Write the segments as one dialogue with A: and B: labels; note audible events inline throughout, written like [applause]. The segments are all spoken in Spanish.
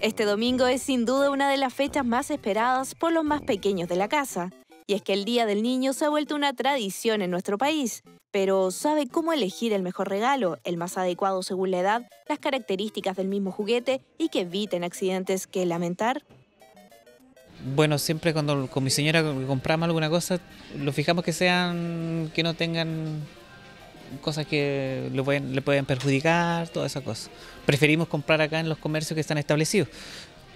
A: Este domingo es sin duda una de las fechas más esperadas por los más pequeños de la casa. Y es que el Día del Niño se ha vuelto una tradición en nuestro país. Pero ¿sabe cómo elegir el mejor regalo, el más adecuado según la edad, las características del mismo juguete y que eviten accidentes que lamentar?
B: Bueno, siempre cuando con mi señora compramos alguna cosa, lo fijamos que sean, que no tengan cosas que le pueden, le pueden perjudicar, todas esas cosas. Preferimos comprar acá en los comercios que están establecidos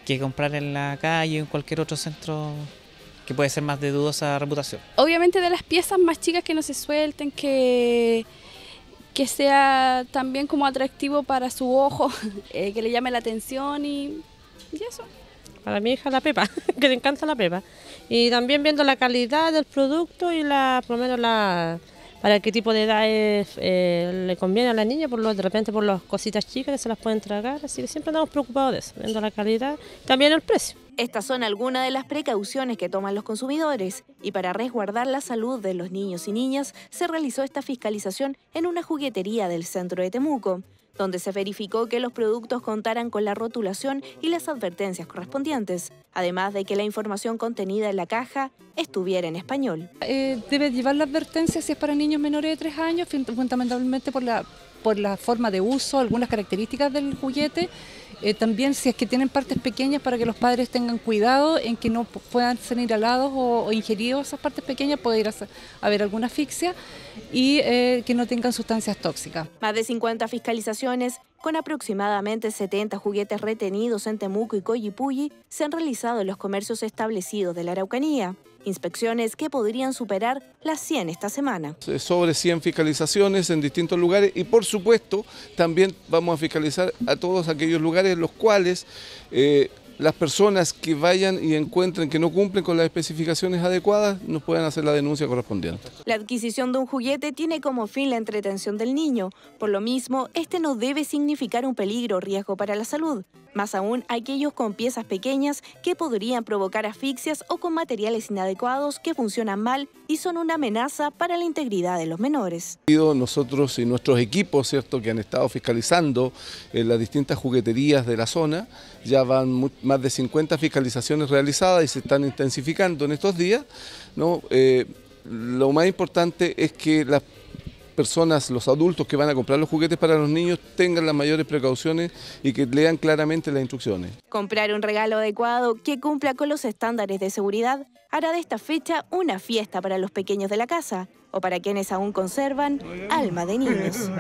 B: que comprar en la calle o en cualquier otro centro que puede ser más de dudosa reputación.
C: Obviamente de las piezas más chicas que no se suelten, que, que sea también como atractivo para su ojo, [laughs] eh, que le llame la atención y, y eso.
D: Para mi hija la pepa, [laughs] que le encanta la pepa. Y también viendo la calidad del producto y la, por lo menos la, para qué tipo de edad eh, le conviene a la niña, por lo, de repente por las cositas chicas que se las pueden tragar, así que siempre andamos preocupados de eso, viendo la calidad también el precio.
A: Estas son algunas de las precauciones que toman los consumidores y para resguardar la salud de los niños y niñas se realizó esta fiscalización en una juguetería del centro de Temuco donde se verificó que los productos contaran con la rotulación y las advertencias correspondientes, además de que la información contenida en la caja estuviera en español.
E: Eh, debe llevar la advertencia si es para niños menores de 3 años, fundamentalmente por la, por la forma de uso, algunas características del juguete eh, también si es que tienen partes pequeñas para que los padres tengan cuidado en que no puedan ser inhalados o, ingeridos esas partes pequeñas, puede ir a, haber alguna asfixia y eh, que no tengan sustancias tóxicas.
A: Más de 50 fiscalizaciones con aproximadamente 70 juguetes retenidos en Temuco y Coyipulli se han realizado en los comercios establecidos de la Araucanía. Inspecciones que podrían superar las 100 esta semana.
F: Sobre 100 fiscalizaciones en distintos lugares y por supuesto también vamos a fiscalizar a todos aquellos lugares en los cuales eh, las personas que vayan y encuentren que no cumplen con las especificaciones adecuadas nos puedan hacer la denuncia correspondiente.
A: La adquisición de un juguete tiene como fin la entretención del niño. Por lo mismo, este no debe significar un peligro o riesgo para la salud. Más aún, aquellos con piezas pequeñas que podrían provocar asfixias o con materiales inadecuados que funcionan mal y son una amenaza para la integridad de los menores.
F: Nosotros y nuestros equipos, ¿cierto?, que han estado fiscalizando en las distintas jugueterías de la zona, ya van más de 50 fiscalizaciones realizadas y se están intensificando en estos días. ¿no? Eh, lo más importante es que las personas, los adultos que van a comprar los juguetes para los niños tengan las mayores precauciones y que lean claramente las instrucciones.
A: Comprar un regalo adecuado que cumpla con los estándares de seguridad hará de esta fecha una fiesta para los pequeños de la casa o para quienes aún conservan alma de niños. [laughs]